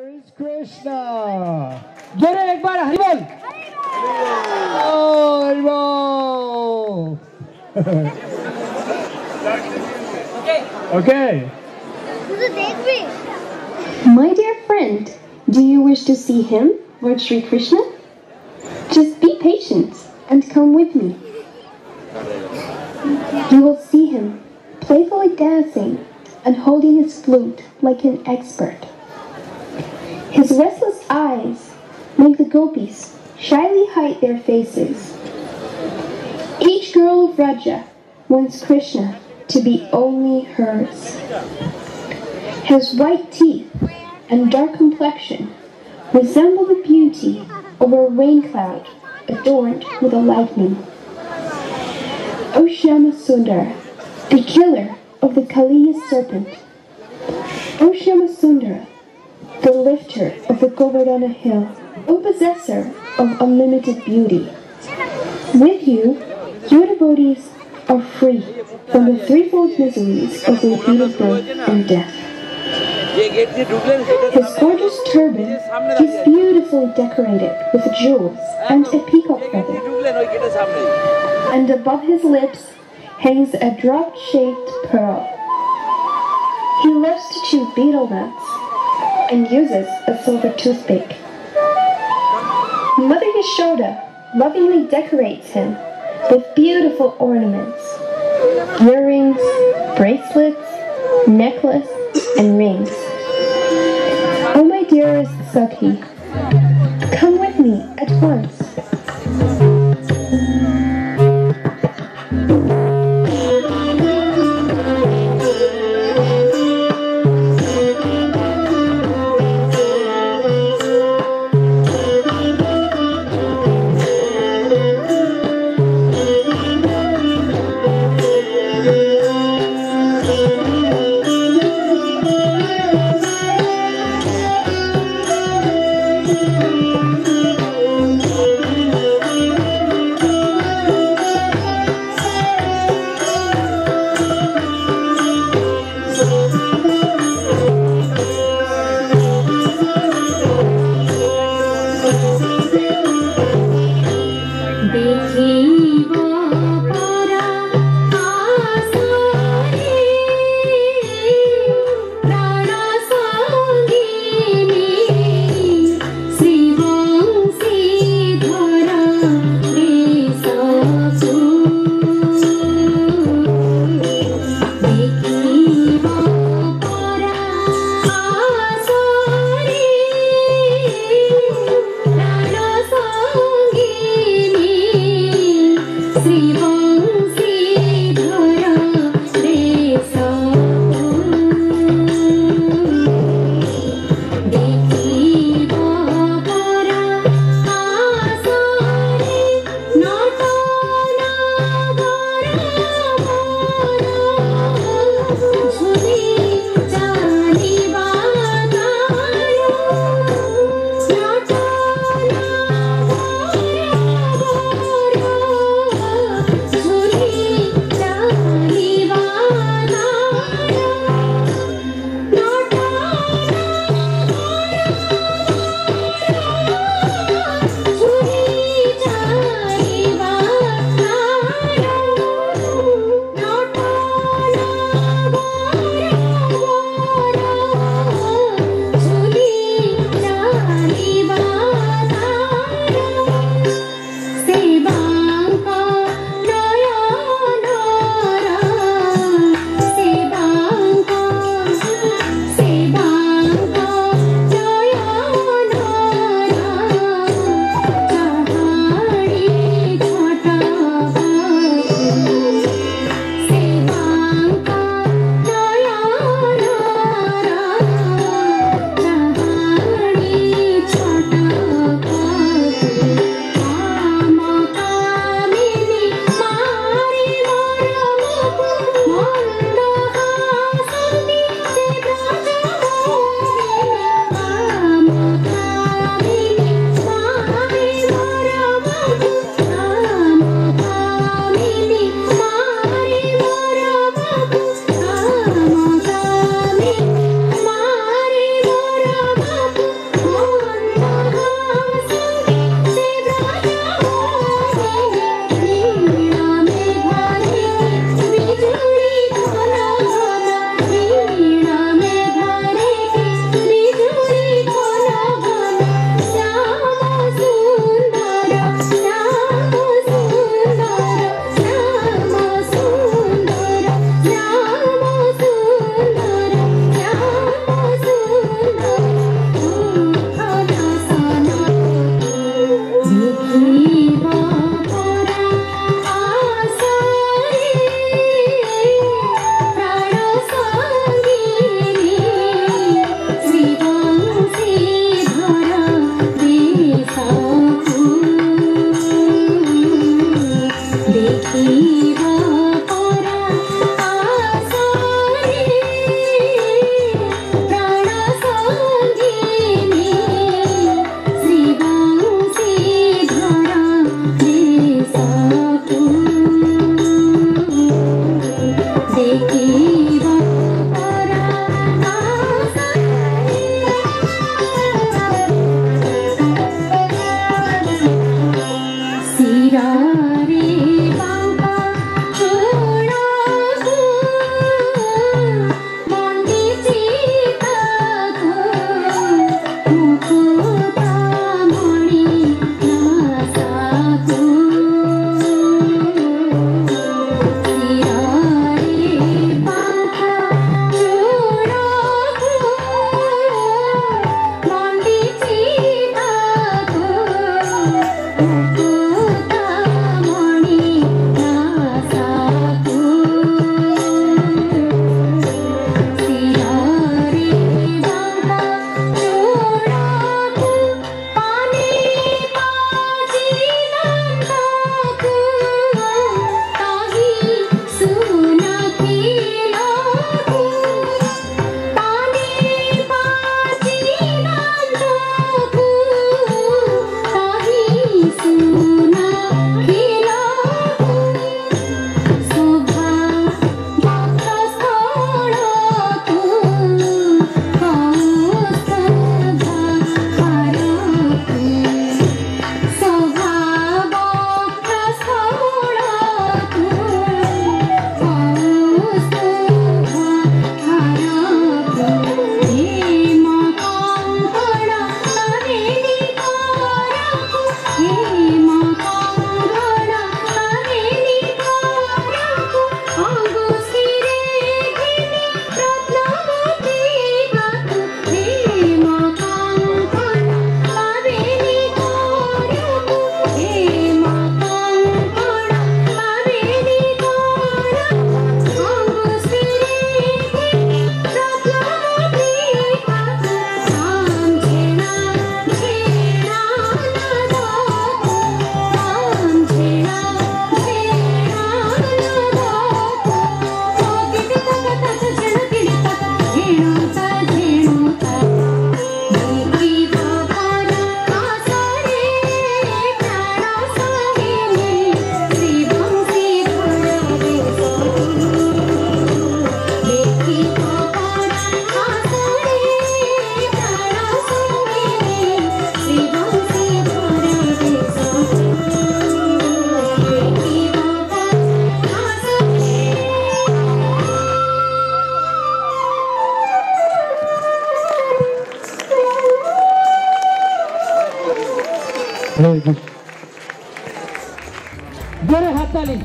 Where is Krishna? जोरे एक बार हरि बोल Oh, Haribo! okay. My dear friend, do you wish to see him, Lord Sri Krishna? Just be patient and come with me. You will see him playfully dancing and holding his flute like an expert. His restless eyes make the gopis shyly hide their faces. Each girl of Vraja wants Krishna to be only hers. His white teeth and dark complexion resemble the beauty of a rain cloud adorned with a lightning. O Shyama Sundar, the killer of the Kaliya serpent. O Shyama Sundar, the lifter of the Govardhana hill, O possessor of unlimited beauty. With you, your devotees are free from the threefold miseries of repeated birth and death. His gorgeous turban is beautifully decorated with jewels and a peacock feather. And above his lips hangs a drop-shaped pearl. He loves to chew betel nuts and uses a silver toothpick. Mother Yashoda lovingly decorates him with beautiful ornaments, earrings, bracelets, necklace, and rings. Oh, my dearest Sakhi, দেখি Buenas a.